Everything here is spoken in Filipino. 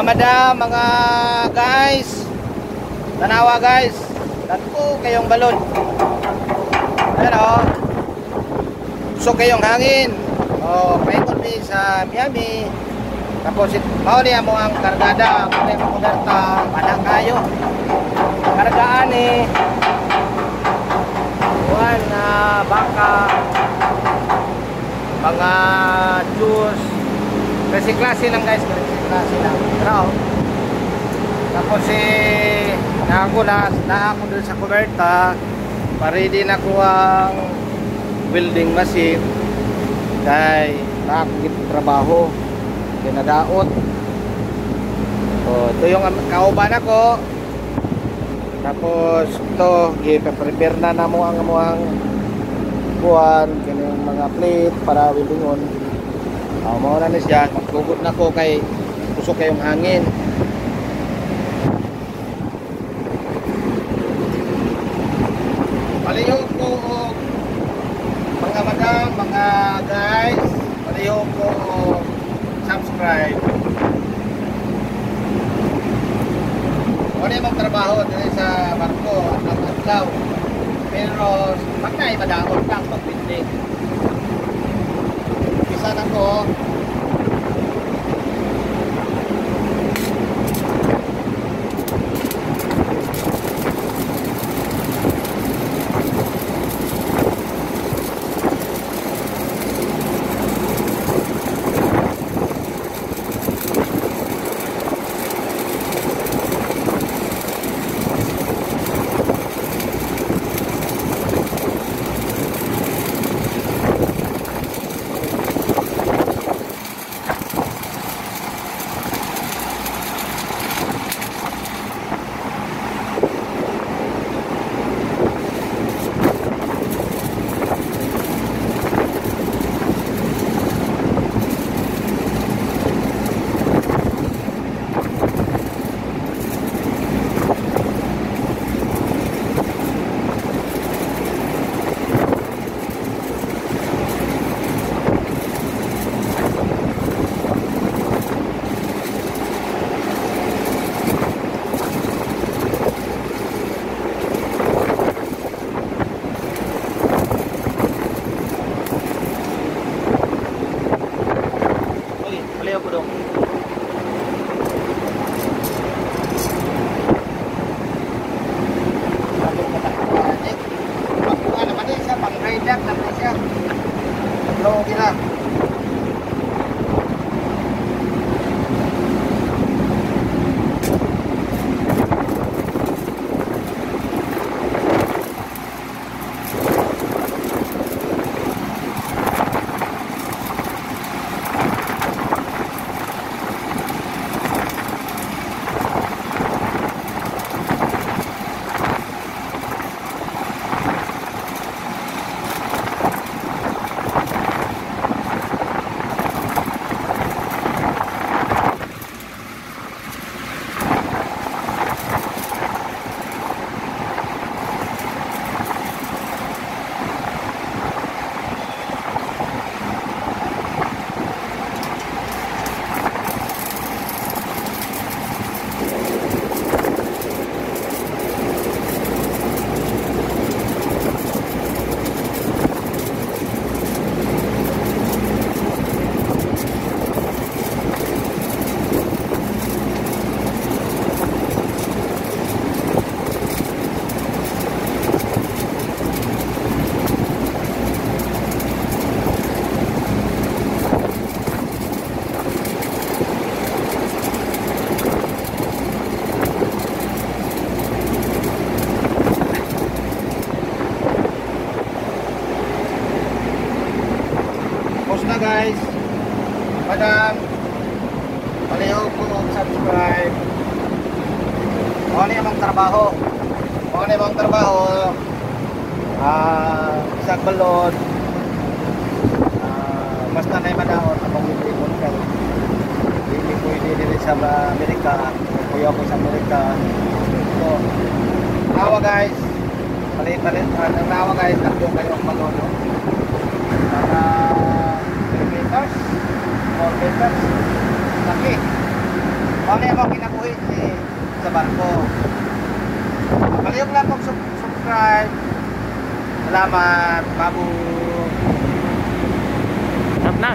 Mga madam, mga guys. Tanawa guys. Tatlo kayong balon. Ayan o. Oh. So kayong hangin. O, oh, paikot mi sa Miami. Tapos, niya mo ang kargada. Niya mo kudarta. Padang kayo. Kargaan eh. Buwan na baka. Mga juice. Kasi klase lang guys. Kasi klase lang. Pero, tapos eh, naako na, naako doon sa kuberta. Paredy na ko ang welding machine. Dahil nakakit trabaho. Kinadaot. So, ito yung kauban ako. Tapos, ito, i-prepare na na mo ang amuang buwan, kanyang mga plate para weldingon. Uh, mo na ni siya, magtugod na ko kay kusok kayong hangin. Palihog ko mga madam, mga guys, palihog ko subscribe. Wala yung trabaho dito sa barko at ang adlaw. Pero pag na madahon lang pag people Lô 啦 guys. Madam. Ko og subscribe. Ano ni among trabaho? Ano ni among trabaho? Ah, isang balon. Ah, basta na madahon among ibon ka. Hindi pwede dili sa Amerika. Kuya ko sa Amerika. So, nawa guys. Palit-palit. Ang nawa guys, tatlo kayo ang balon. No? Para 3 meters, 4 meters, laki. Ano yung mga kinabuhi eh, sa barko. Palihog lang kung sub- subscribe. Salamat, babu. Stop na.